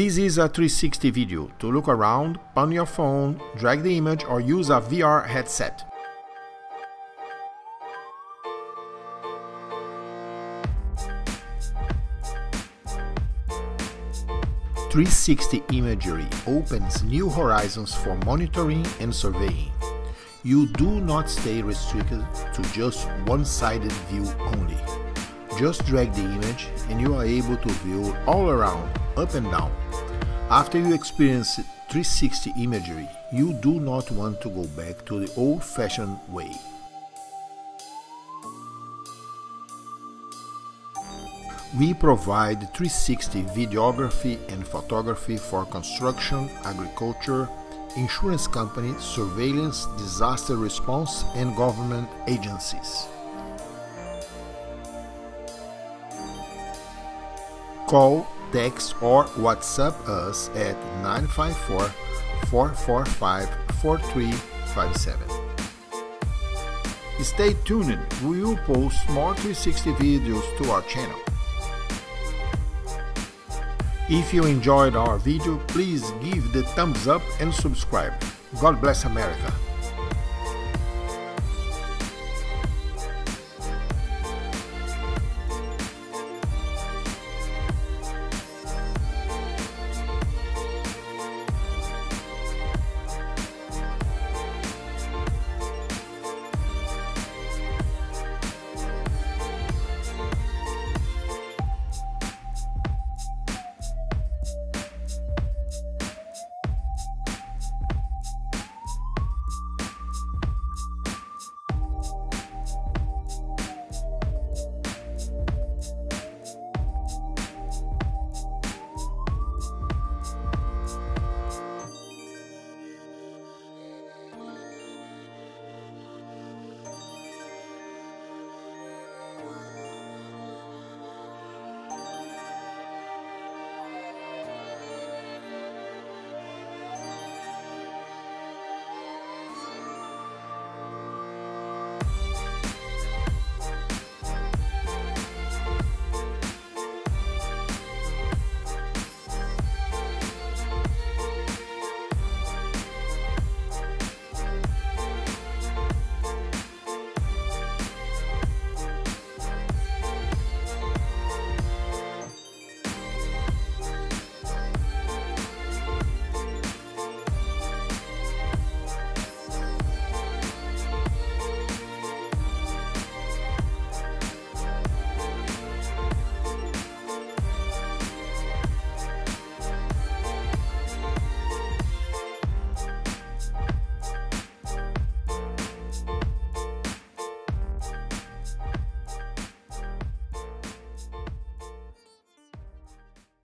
This is a 360 video. To look around, on your phone, drag the image or use a VR headset. Three sixty imagery opens new horizons for monitoring and surveying. You do not stay restricted to just one-sided view only. Just drag the image and you are able to view all around, up and down. After you experience 360 imagery, you do not want to go back to the old-fashioned way. We provide 360 videography and photography for construction, agriculture, insurance companies, surveillance, disaster response, and government agencies. Call, text, or WhatsApp us at 954 445 4357. Stay tuned, we will post more 360 videos to our channel. If you enjoyed our video, please give the thumbs up and subscribe. God bless America.